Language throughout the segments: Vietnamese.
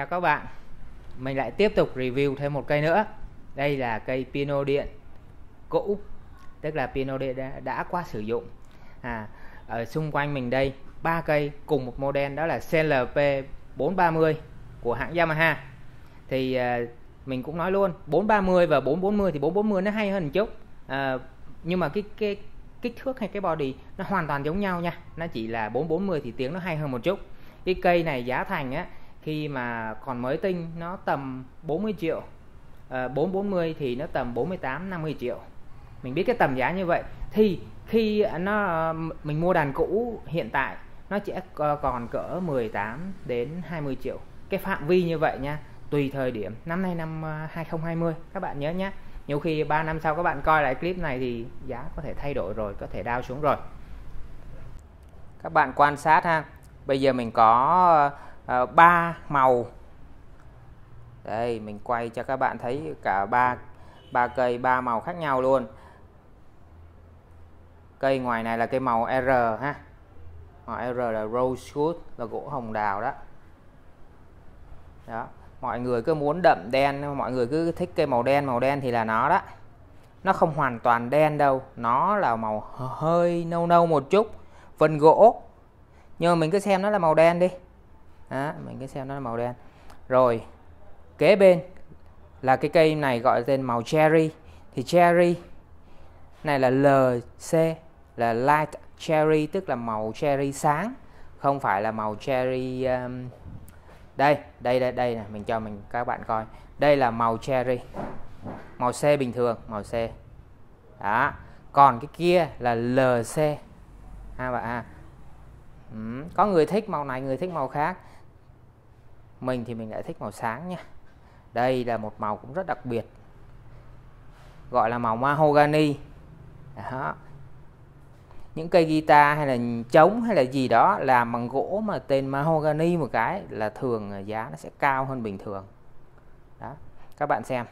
chào các bạn. Mình lại tiếp tục review thêm một cây nữa. Đây là cây piano điện cũ tức là piano điện đã, đã qua sử dụng. À, ở xung quanh mình đây ba cây cùng một model đó là CLP 430 của hãng Yamaha. Thì à, mình cũng nói luôn 430 và 440 thì 440 nó hay hơn một chút. À, nhưng mà cái cái kích thước hay cái body nó hoàn toàn giống nhau nha. Nó chỉ là 440 thì tiếng nó hay hơn một chút. Cái cây này giá thành á khi mà còn mới tinh nó tầm 40 triệu. Ờ, à, 440 thì nó tầm 48 50 triệu. Mình biết cái tầm giá như vậy. Thì khi nó mình mua đàn cũ hiện tại nó chỉ còn cỡ 18 đến 20 triệu. Cái phạm vi như vậy nha tùy thời điểm. Năm nay năm ờ, 2020 các bạn nhớ nhé. Nhiều khi 3 năm sau các bạn coi lại clip này thì giá có thể thay đổi rồi có thể đao xuống rồi. Các bạn quan sát ha. Bây giờ mình có Ờ, ba uh, màu. Đây mình quay cho các bạn thấy cả ba ba cây ba màu khác nhau luôn. Cây ngoài này là cây màu R ha. Màu R là rosewood là gỗ hồng đào đó. Đó mọi người cứ muốn đậm đen mọi người cứ thích cây màu đen màu đen thì là nó đó. Nó không hoàn toàn đen đâu nó là màu hơi nâu nâu một chút vân gỗ. Nhưng mà mình cứ xem nó là màu đen đi đó, mình cứ xem nó là màu đen. Rồi kế bên là cái cây này gọi tên màu cherry. Thì cherry này là LC là light cherry tức là màu cherry sáng không phải là màu cherry um, đây đây đây đây này mình cho mình các bạn coi. Đây là màu cherry màu C bình thường màu C. Đó còn cái kia là LC ha bạn ha. Ừ. có người thích màu này người thích màu khác mình thì mình lại thích màu sáng nhé đây là một màu cũng rất đặc biệt. Gọi là màu mahogany. Đó. Những cây guitar hay là trống hay là gì đó làm bằng gỗ mà tên mahogany một cái là thường giá nó sẽ cao hơn bình thường. Đó. Các bạn xem.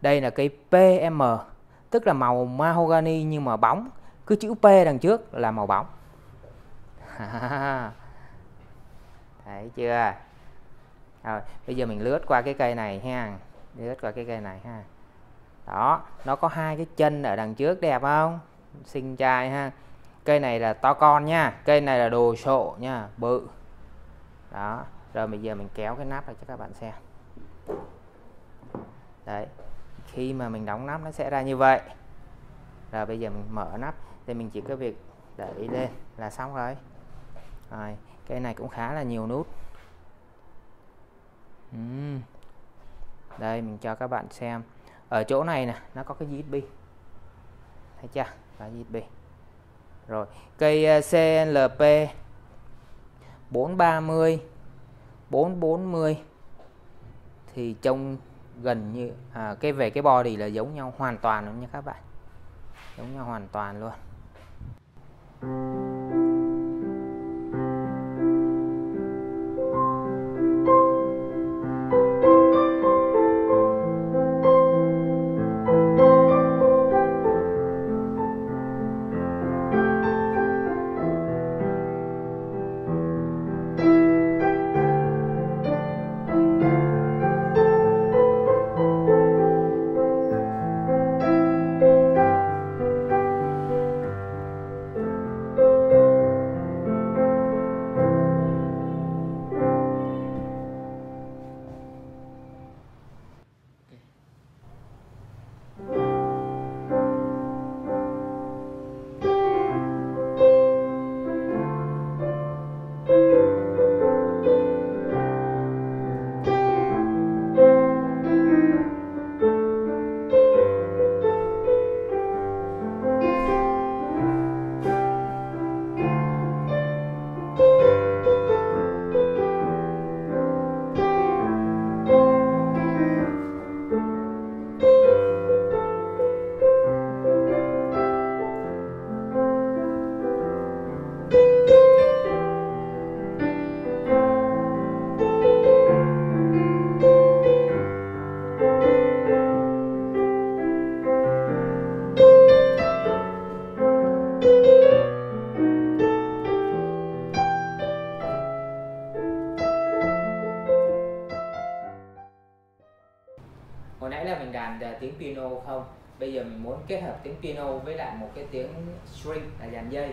Đây là cây PM tức là màu mahogany nhưng mà bóng. Cứ chữ P đằng trước là màu bóng. Thấy chưa? Rồi, bây giờ mình lướt qua cái cây này ha. Lướt qua cái cây này ha. Đó, nó có hai cái chân ở đằng trước đẹp không? Xinh trai ha. Cây này là to con nha. Cây này là đồ sộ nha, bự. Đó, rồi bây giờ mình kéo cái nắp ra cho các bạn xem. Đấy, khi mà mình đóng nắp nó sẽ ra như vậy. Rồi bây giờ mình mở nắp, thì mình chỉ có việc đẩy lên là xong rồi. Rồi, cây này cũng khá là nhiều nút uhm. đây mình cho các bạn xem. Ở chỗ này nè nó có cái USB. Thấy chưa? Là USB. Rồi cây CLP 430 440 thì trông gần như à, cái về cái body là giống nhau hoàn toàn luôn nha các bạn. Giống nhau hoàn toàn luôn. Bây giờ mình muốn kết hợp tiếng piano với lại một cái tiếng string là dàn dây.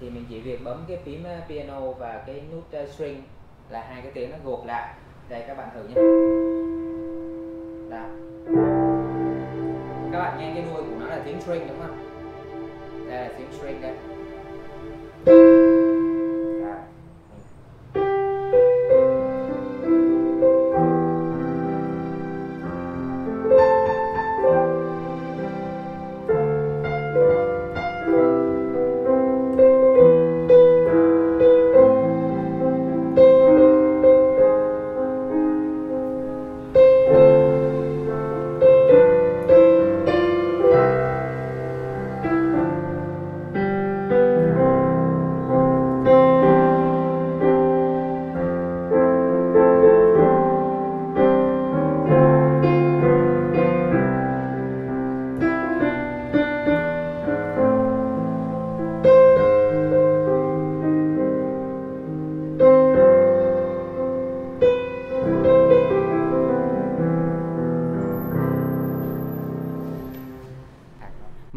Thì mình chỉ việc bấm cái phím piano và cái nút string là hai cái tiếng nó gộp lại. Đây, các bạn thử nhé. Đó. các bạn nghe cái đuôi của nó là tiếng string, đúng không? Đây là tiếng string đây.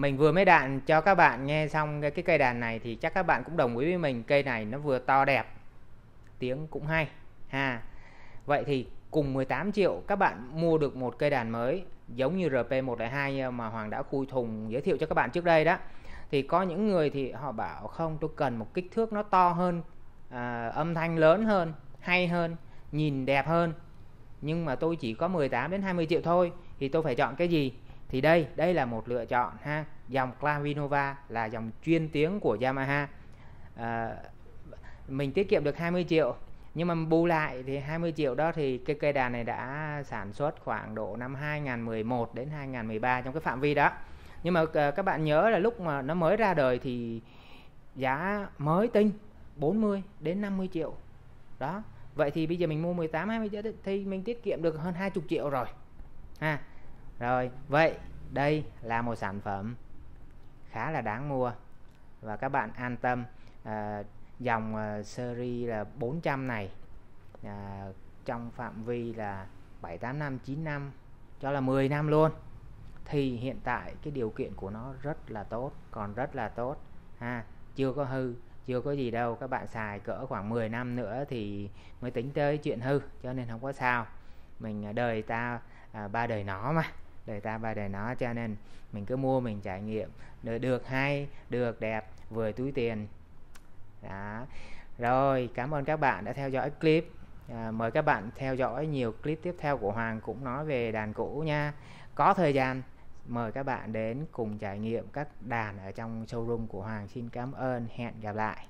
Mình vừa mới đạn cho các bạn nghe xong cái, cái cây đàn này thì chắc các bạn cũng đồng ý với mình cây này nó vừa to đẹp. Tiếng cũng hay ha. Vậy thì cùng 18 triệu các bạn mua được một cây đàn mới giống như RP102 mà Hoàng đã khui thùng giới thiệu cho các bạn trước đây đó. Thì có những người thì họ bảo không tôi cần một kích thước nó to hơn à, âm thanh lớn hơn hay hơn nhìn đẹp hơn. Nhưng mà tôi chỉ có 18 đến 20 triệu thôi thì tôi phải chọn cái gì? Thì đây đây là một lựa chọn ha dòng Clavinova là dòng chuyên tiếng của Yamaha. À, mình tiết kiệm được 20 triệu nhưng mà bù lại thì 20 triệu đó thì cái cây đàn này đã sản xuất khoảng độ năm 2011 đến 2013 trong cái phạm vi đó. Nhưng mà à, các bạn nhớ là lúc mà nó mới ra đời thì giá mới tinh 40 đến 50 triệu. Đó vậy thì bây giờ mình mua 18 20 triệu thì mình tiết kiệm được hơn 20 triệu rồi. Ha rồi vậy đây là một sản phẩm khá là đáng mua. Và các bạn an tâm à, dòng à, series là 400 này à, trong phạm vi là 7 8 năm 9 năm cho là 10 năm luôn. Thì hiện tại cái điều kiện của nó rất là tốt còn rất là tốt. Ha chưa có hư chưa có gì đâu các bạn xài cỡ khoảng 10 năm nữa thì mới tính tới chuyện hư cho nên không có sao. Mình à, đời ta à, ba đời nó mà đời ta và đời nó cho nên mình cứ mua mình trải nghiệm. Được, được hay được đẹp vừa túi tiền. Đó. Rồi cảm ơn các bạn đã theo dõi clip. À, mời các bạn theo dõi nhiều clip tiếp theo của Hoàng cũng nói về đàn cũ nha. Có thời gian mời các bạn đến cùng trải nghiệm các đàn ở trong showroom của Hoàng. Xin cảm ơn. Hẹn gặp lại.